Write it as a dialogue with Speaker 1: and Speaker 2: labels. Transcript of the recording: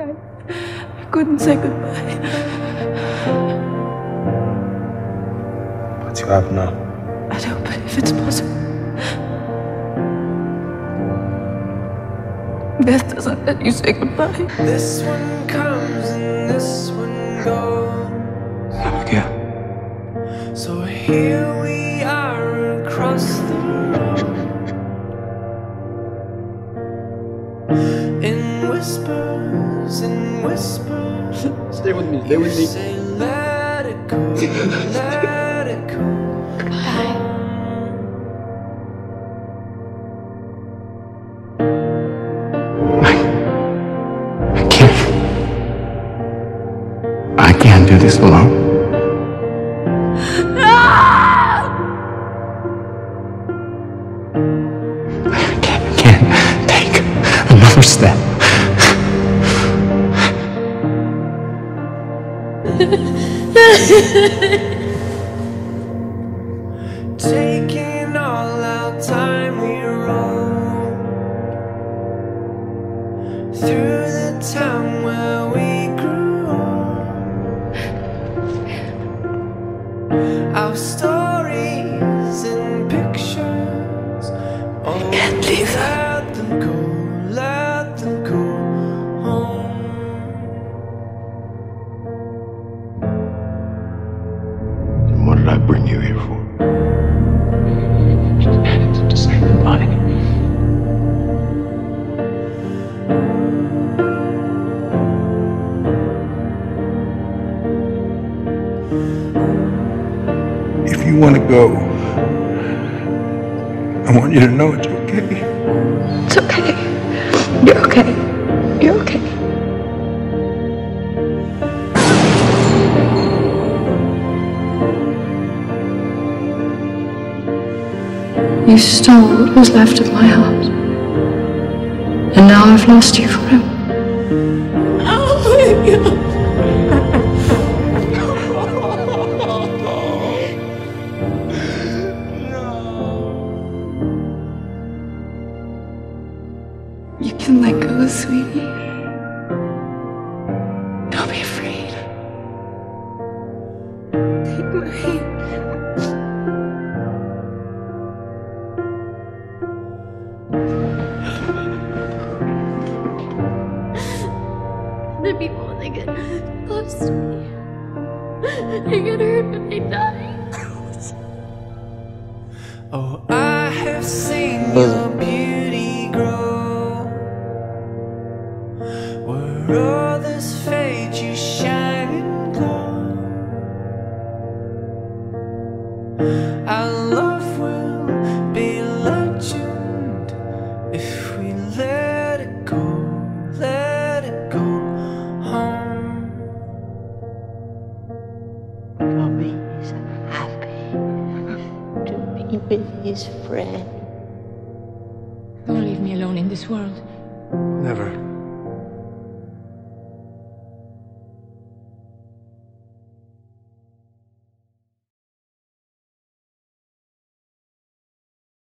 Speaker 1: I, I couldn't say goodbye.
Speaker 2: What you have now?
Speaker 1: I don't believe it's possible. Death doesn't let you say goodbye.
Speaker 3: This one comes and this one goes.
Speaker 2: Never again.
Speaker 3: So here we are across the road. In whispers, in whispers.
Speaker 4: Stay with me, stay with me.
Speaker 3: say, let it go, let it go.
Speaker 2: I can't. I can't do this alone. No. I can't, can't take another step.
Speaker 3: Ha
Speaker 2: ha ha ha! Bring you here for? To say goodbye. If you want to go, I want you to know it's okay.
Speaker 1: It's okay. You're okay. You're okay. You stole what was left of my heart. And now I've lost you forever. Oh my God. You can let go, sweetie. Don't be afraid. Take my hand.
Speaker 5: The people when they get close to me, they get hurt when they die.
Speaker 3: Oh, I have seen your beauty grow. Where others fade, you shine and glow. Our love be
Speaker 6: his friend.
Speaker 7: Don't leave me alone in this world.
Speaker 2: Never.